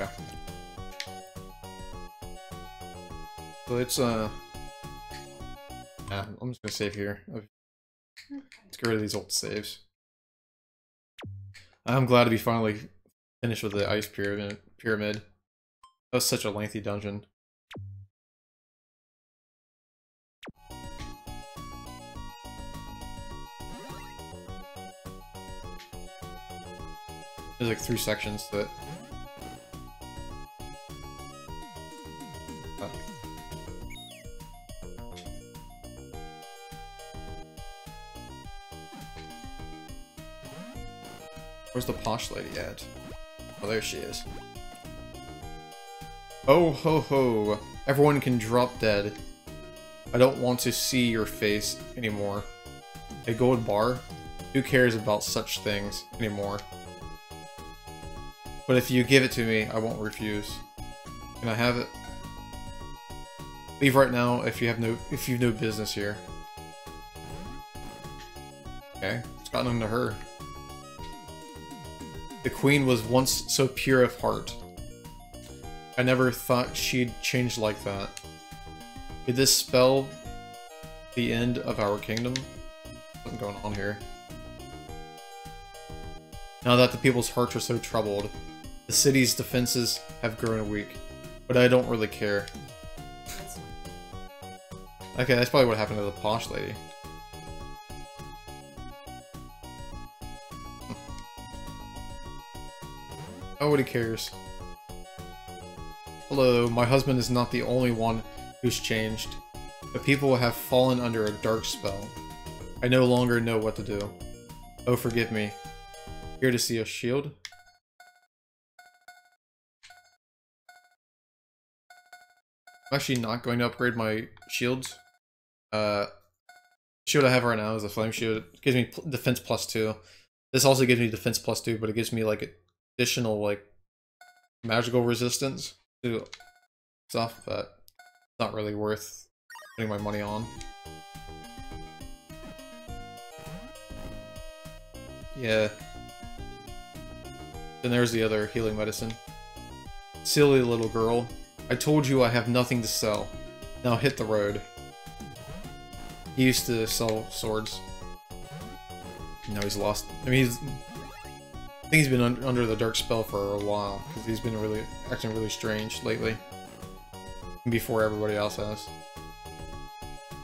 Okay. So it's, uh... Yeah, I'm just gonna save here. Let's get rid of these old saves. I'm glad to be finally finished with the ice pyramid. Pyramid. That was such a lengthy dungeon. There's like three sections to Where's the posh lady at? Oh, there she is. Oh ho ho! Everyone can drop dead. I don't want to see your face anymore. A gold bar? Who cares about such things anymore? But if you give it to me, I won't refuse. Can I have it? Leave right now if you have no if you've no business here. Okay, it's gotten into her. The queen was once so pure of heart. I never thought she'd change like that. Did this spell the end of our kingdom? What's going on here? Now that the people's hearts are so troubled, the city's defenses have grown weak. But I don't really care. Okay, that's probably what happened to the posh lady. Nobody cares. Hello, my husband is not the only one who's changed. The people have fallen under a dark spell. I no longer know what to do. Oh, forgive me. Here to see a shield? I'm actually not going to upgrade my shields. Uh, shield I have right now is a flame shield. It gives me defense plus two. This also gives me defense plus two, but it gives me like additional like magical resistance to stuff, but it's not really worth putting my money on. Yeah. Then there's the other healing medicine. Silly little girl. I told you I have nothing to sell. Now hit the road. He used to sell swords. Now he's lost. I mean, he's I think he's been un under the dark spell for a while, because he's been really acting really strange lately. Before everybody else has.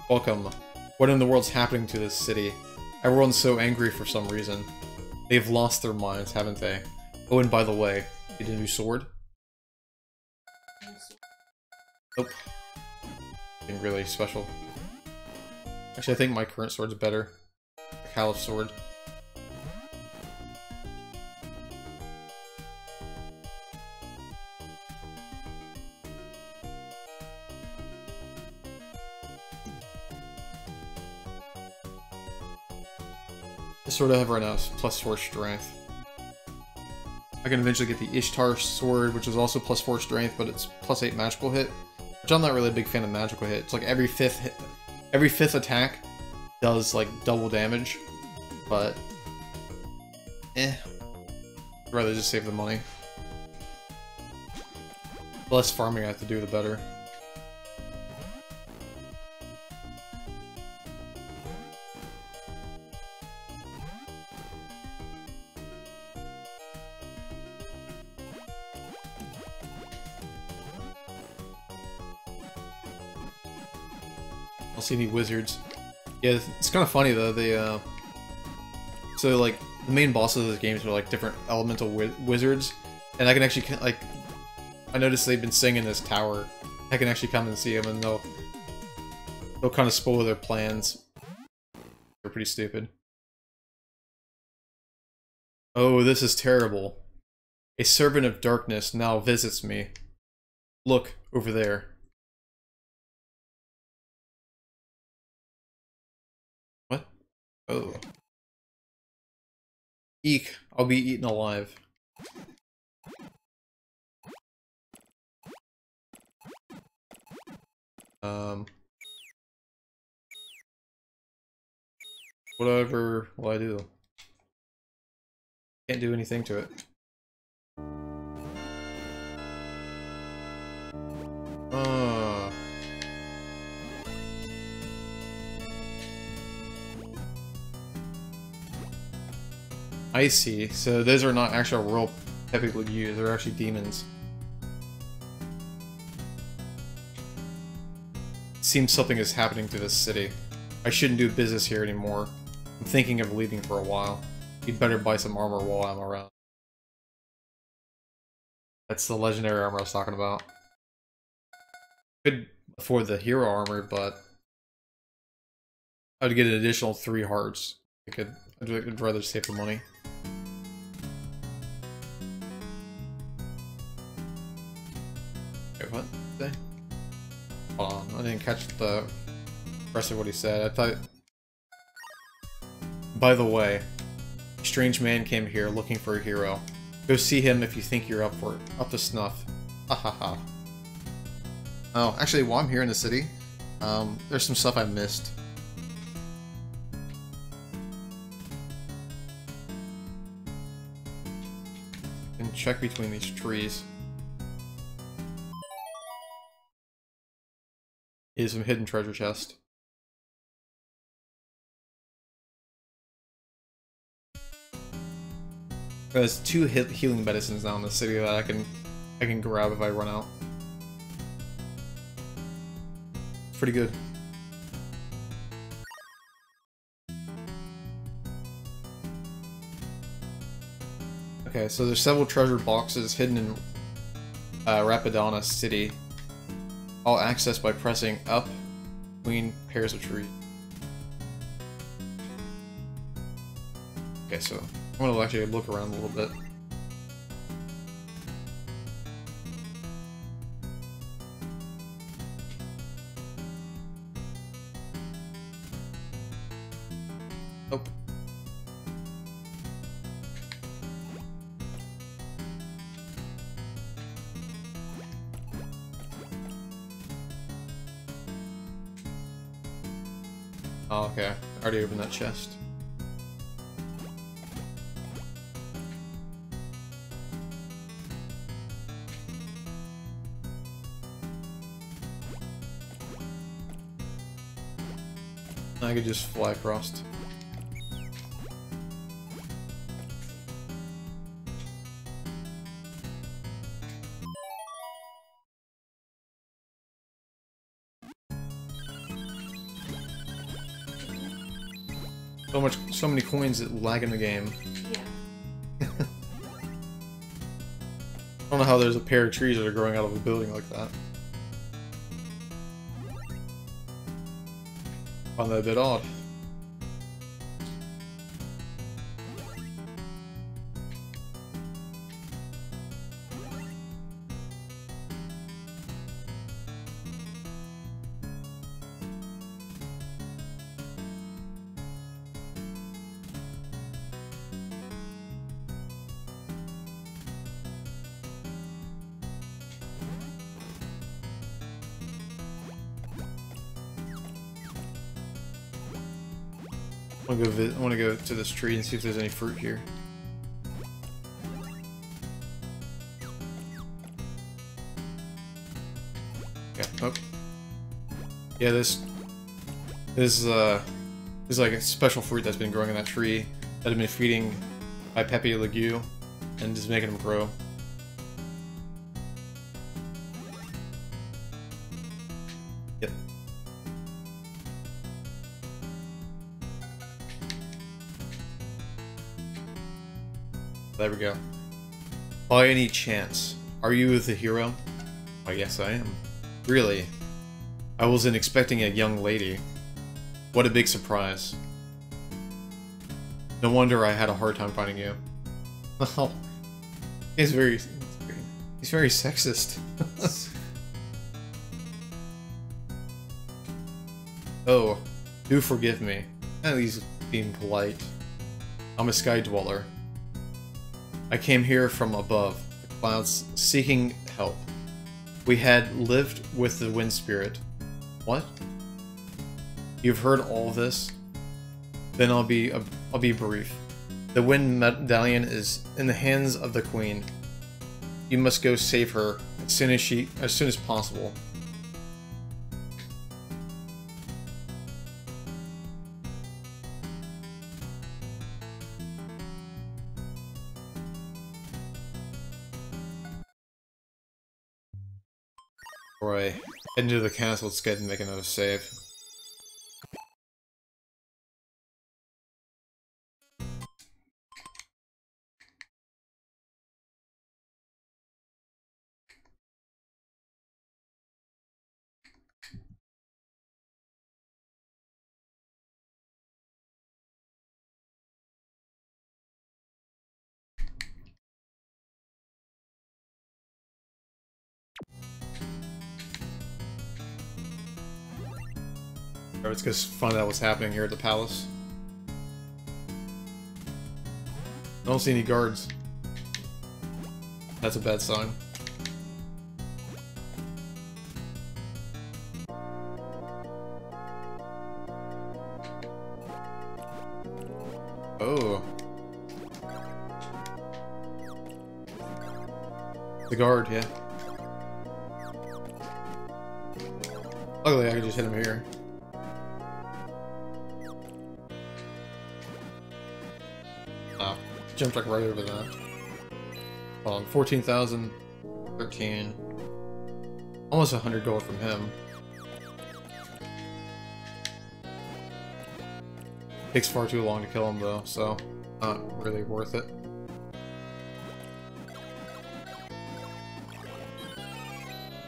Welcome. What in the world's happening to this city? Everyone's so angry for some reason. They've lost their minds, haven't they? Oh, and by the way, get a new sword? Nope. Nothing really special. Actually, I think my current sword's better. The Caliph sword. Sword I have right now is plus 4 strength. I can eventually get the Ishtar sword, which is also plus 4 strength, but it's plus 8 magical hit. Which I'm not really a big fan of magical hit. It's like every fifth hit, every fifth attack does like double damage, but eh. I'd rather just save the money. The less farming I have to do, the better. Any wizards. Yeah, it's kind of funny though. They uh, so like the main bosses of this games are like different elemental wi wizards, and I can actually like I noticed they've been singing this tower. I can actually come and see them, and they'll they'll kind of spoil their plans. They're pretty stupid. Oh, this is terrible. A servant of darkness now visits me. Look, over there. Oh. Eek, I'll be eaten alive. Um. Whatever will I do? Can't do anything to it. Uh. I see. So those are not actual real Le Pew, they're actually demons. seems something is happening to this city. I shouldn't do business here anymore. I'm thinking of leaving for a while. You'd better buy some armor while I'm around. That's the legendary armor I was talking about. Could afford the hero armor, but I would get an additional three hearts. I could. I'd rather save the money. I didn't catch the rest of what he said. I thought... By the way, strange man came here looking for a hero. Go see him if you think you're up for it, up to snuff. Ha ha ha. Oh, actually, while I'm here in the city, um, there's some stuff I missed. And check between these trees. Is some hidden treasure chest. There's two healing medicines now in the city that I can I can grab if I run out. Pretty good. Okay, so there's several treasure boxes hidden in uh, Rapadagna City. All accessed by pressing up between pairs of trees. Okay, so I'm gonna actually look around a little bit. Chest. I could just fly across. So much, so many coins that lag in the game. Yeah. I don't know how there's a pair of trees that are growing out of a building like that. Find that a bit odd. I want to go. To this tree and see if there's any fruit here. Yeah. Oh. Yeah. This. This uh. This is like a special fruit that's been growing in that tree that I've been feeding by Pepelogoo and just making them grow. Go. By any chance, are you the hero? I guess I am. Really? I wasn't expecting a young lady. What a big surprise. No wonder I had a hard time finding you. Oh, he's very, he's very sexist. oh, do forgive me. At least being polite. I'm a sky dweller. I came here from above, the clouds, seeking help. We had lived with the wind spirit. What? You've heard all this? Then I'll be I'll be brief. The wind medallion is in the hands of the queen. You must go save her as soon as she as soon as possible. Head into the castle, let's get and make another save. Let's go find out what's happening here at the palace. I don't see any guards. That's a bad sign. Oh. The guard, yeah. Luckily, I can just hit him here. Jumped like right over that. Hold on, 14,000, 13. Almost 100 gold from him. Takes far too long to kill him though, so not really worth it.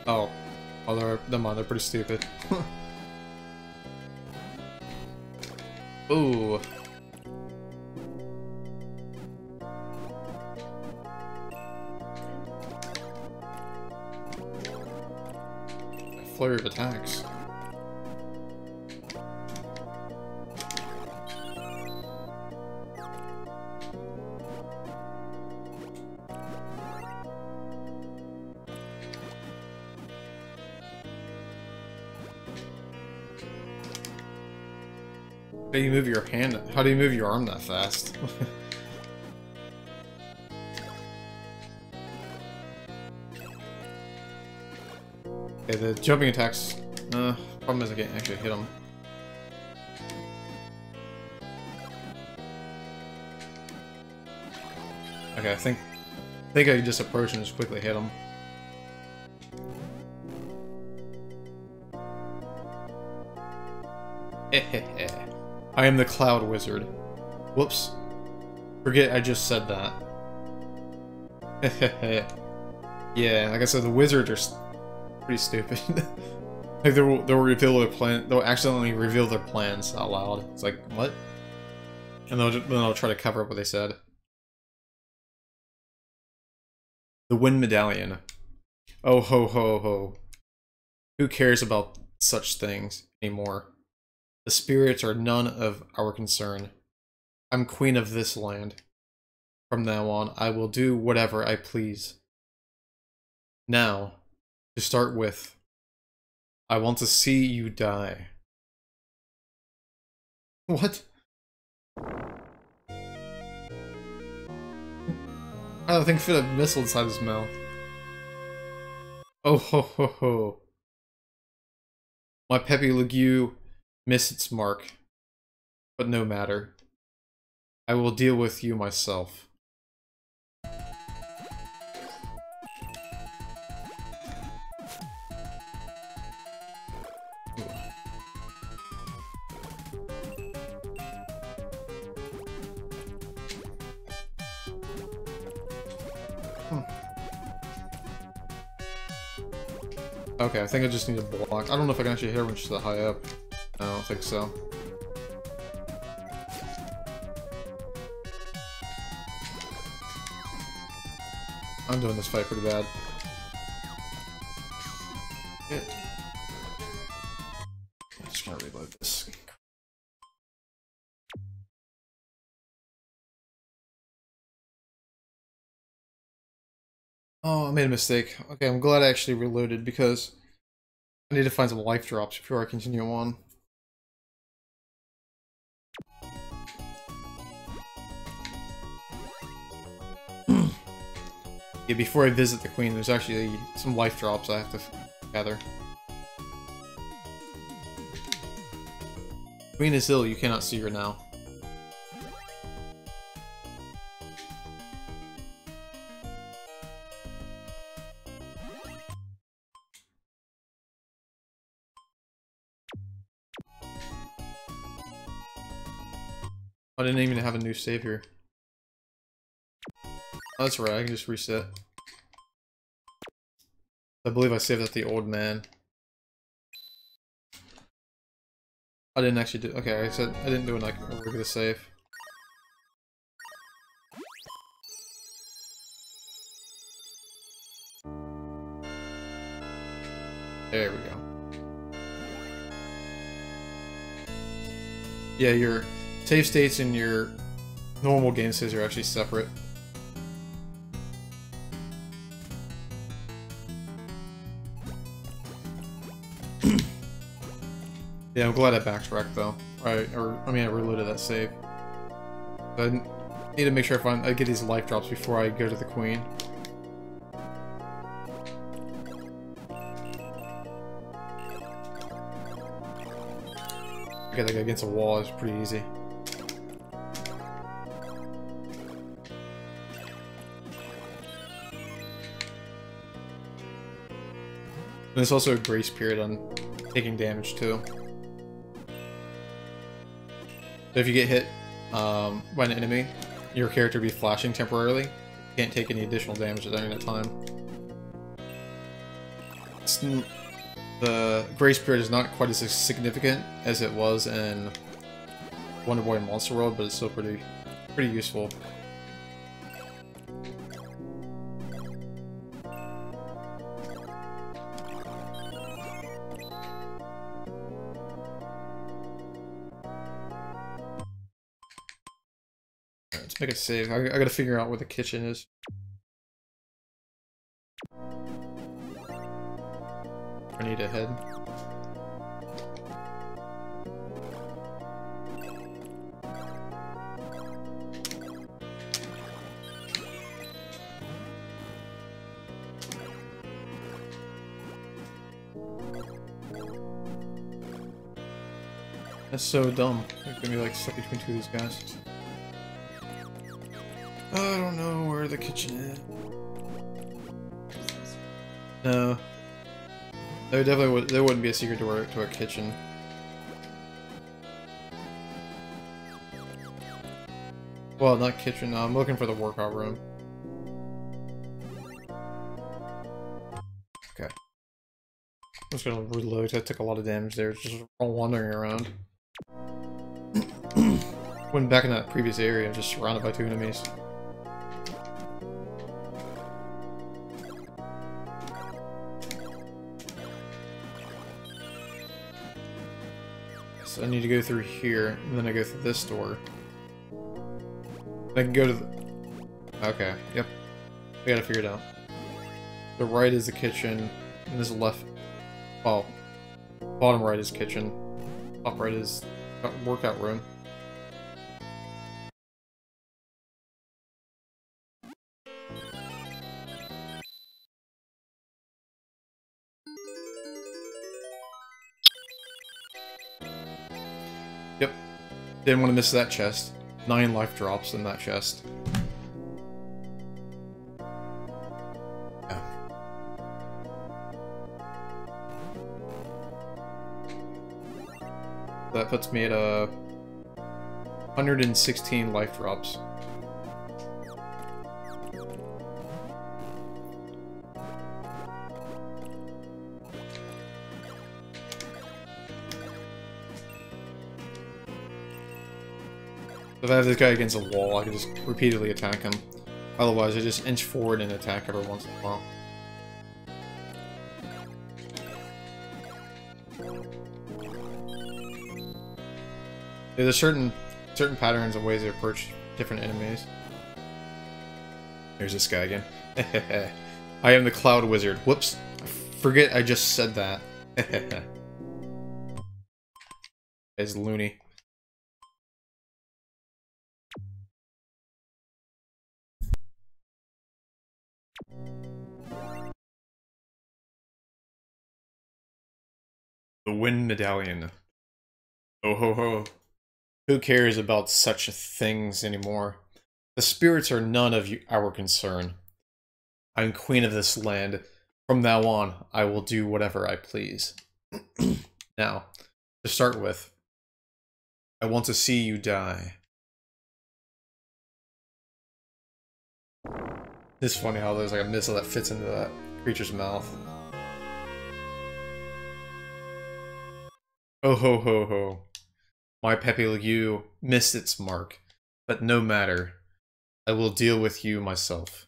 Oh. Oh, they're, they're pretty stupid. attacks. How do you move your hand? How do you move your arm that fast? the jumping attacks... Uh, problem is I can't actually hit them. Okay, I think... I think I can just approach and just quickly hit him. I am the Cloud Wizard. Whoops. Forget I just said that. yeah, like I said, the wizards are pretty stupid. like they'll they'll reveal their plan. They'll accidentally reveal their plans out loud. It's like what? And they'll then they'll try to cover up what they said. The Wind Medallion. Oh ho ho ho. Who cares about such things anymore? The spirits are none of our concern. I'm queen of this land. From now on, I will do whatever I please. Now, to start with, I want to see you die. What? I don't think fit a missile inside his mouth. Oh ho ho ho. My Pepelogoo missed its mark. But no matter. I will deal with you myself. Okay, I think I just need to block. I don't know if I can actually hit her when she's that high up. I don't think so. I'm doing this fight pretty bad. Oh, I made a mistake. Okay, I'm glad I actually reloaded because I need to find some life drops before I continue on. yeah, before I visit the queen, there's actually some life drops I have to gather. Queen is ill, you cannot see her now. I didn't even have a new save here. Oh, that's right, I can just reset. I believe I saved at the old man. I didn't actually do- okay, I said I didn't do like a regular save. There we go. Yeah, your save states and your normal game saves are actually separate. yeah, I'm glad I backtracked though. I, or, I mean, I reloaded that save. I need to make sure I find I get these life drops before I go to the queen. get like against a wall is pretty easy. And there's also a grace period on taking damage too. So if you get hit um, by an enemy, your character will be flashing temporarily. You can't take any additional damage during that time. It's the grace period is not quite as significant as it was in Wonder Boy Monster World, but it's still pretty, pretty useful. Make a save. I, I gotta figure out where the kitchen is. I need a head. That's so dumb. It's gonna be like stuck between two of these guys. I don't know where the kitchen is. No. There definitely would, there wouldn't be a secret door to a kitchen. Well, not kitchen, No, I'm looking for the workout room. Okay. I'm just gonna reload, I took a lot of damage there, just wandering around. Went back in that previous area, just surrounded by two enemies. I need to go through here, and then I go through this door. I can go to the... Okay, yep. I gotta figure it out. The right is the kitchen, and this left... Well, bottom right is kitchen. Top right is uh, workout room. Didn't want to miss that chest. Nine life drops in that chest. That puts me at uh, a 116 life drops. If I have this guy against a wall, I can just repeatedly attack him. Otherwise, I just inch forward and attack every once in a while. There's certain certain patterns and ways to approach different enemies. Here's this guy again. I am the Cloud Wizard. Whoops. I forget I just said that. It's loony. The Wind Medallion. Oh ho ho. Who cares about such things anymore? The spirits are none of our concern. I'm queen of this land. From now on, I will do whatever I please. now, to start with, I want to see you die. It's funny how there's like a missile that fits into that creature's mouth. Oh ho ho ho. My Pepelogoo missed its mark, but no matter. I will deal with you myself.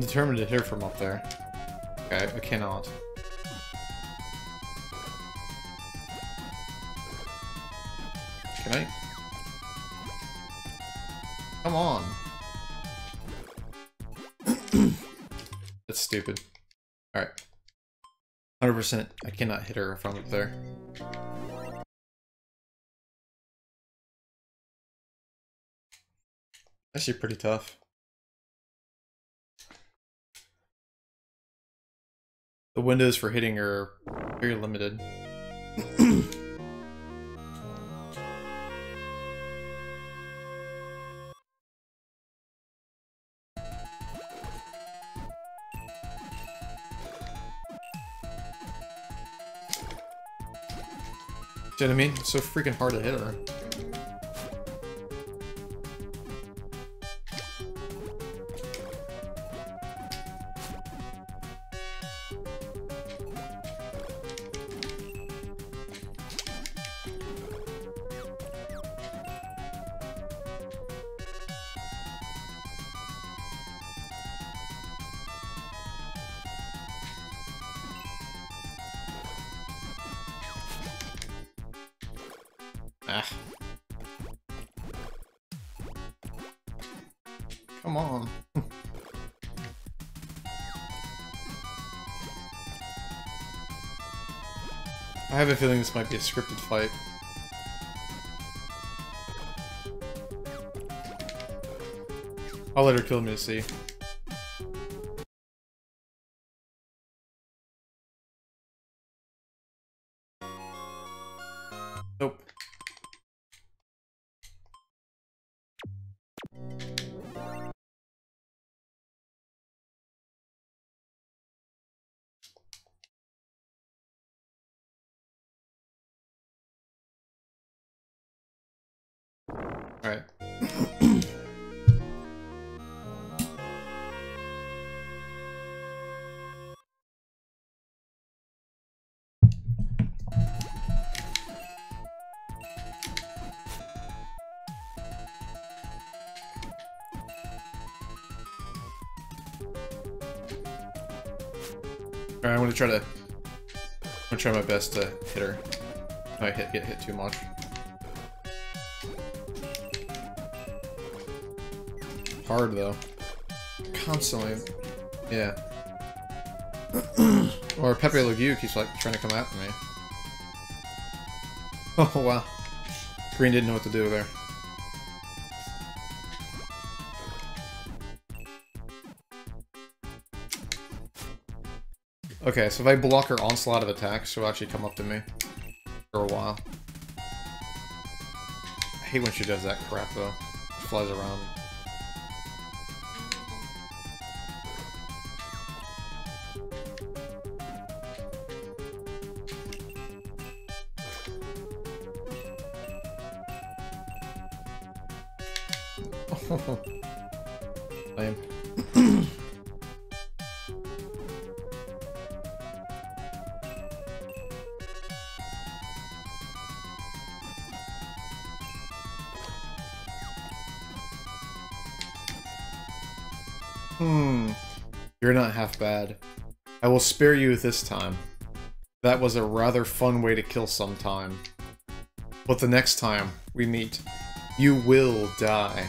Determined to hit her from up there. Okay, I cannot. Can I? Come on. That's stupid. Alright. 100%. I cannot hit her from up there. Actually pretty tough. The windows for hitting are very limited. You know what I mean? It's so freaking hard to hit her. Come on. I have a feeling this might be a scripted fight. I'll let her kill me to see. Alright, I'm gonna try to... I'm gonna try my best to hit her. I hit, get hit too much. hard, though. Constantly. Yeah. or Pepelogoo keeps, like, trying to come after me. Oh, wow. Green didn't know what to do there. Okay, so if I block her onslaught of attacks, she'll actually come up to me for a while. I hate when she does that crap, though. She flies around. Half bad. I will spare you this time. That was a rather fun way to kill some time. But the next time we meet, you will die.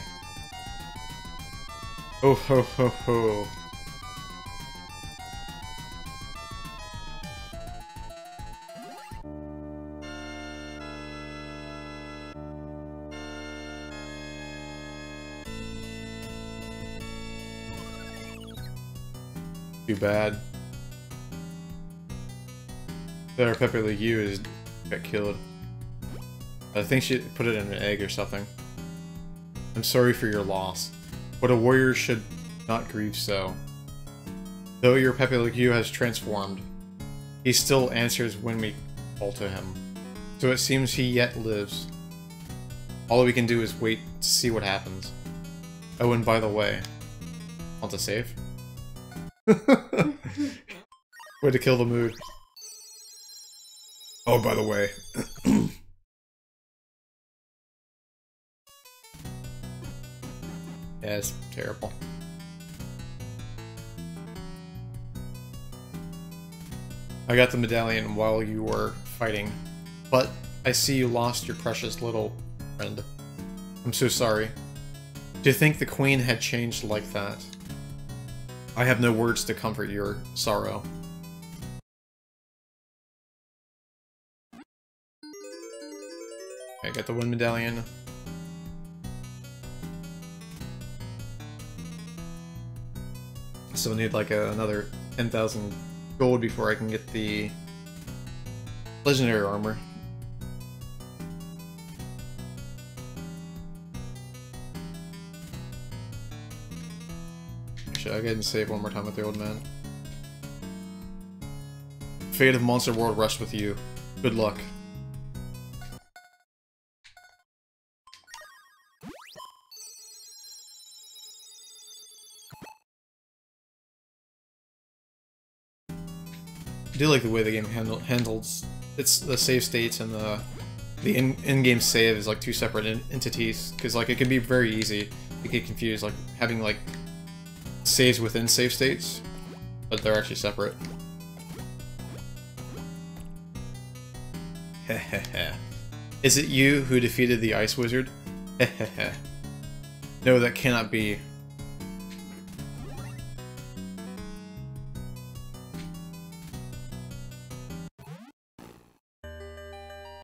Oh ho ho ho. Too bad. that our Pepelogoo is got killed. I think she put it in an egg or something. I'm sorry for your loss, but a warrior should not grieve so. Though your Pepelogoo has transformed, he still answers when we call to him. So it seems he yet lives. All we can do is wait to see what happens. Oh, and by the way, want to save? Way to kill the mood. Oh, by the way. yeah, it's terrible. I got the medallion while you were fighting, but I see you lost your precious little friend. I'm so sorry. Do you think the queen had changed like that. I have no words to comfort your sorrow. I got the one medallion. I need like a, another 10,000 gold before I can get the legendary armor. Should I go ahead and save one more time with the old man? Fate of Monster World rests with you. Good luck. I do like the way the game handle, handles it's the save states and the the in, in-game save is like two separate entities because like it can be very easy to get confused like having like saves within save states but they're actually separate. Is it you who defeated the ice wizard? No that cannot be